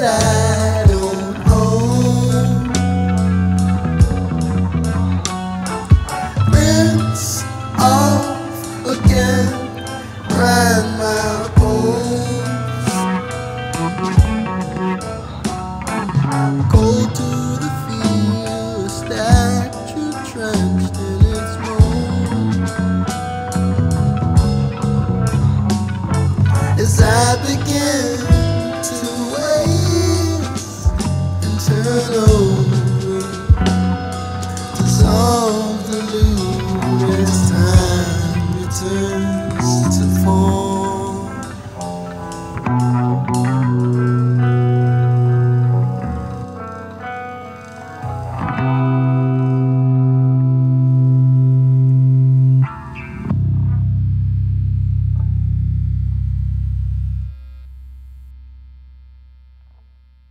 face hello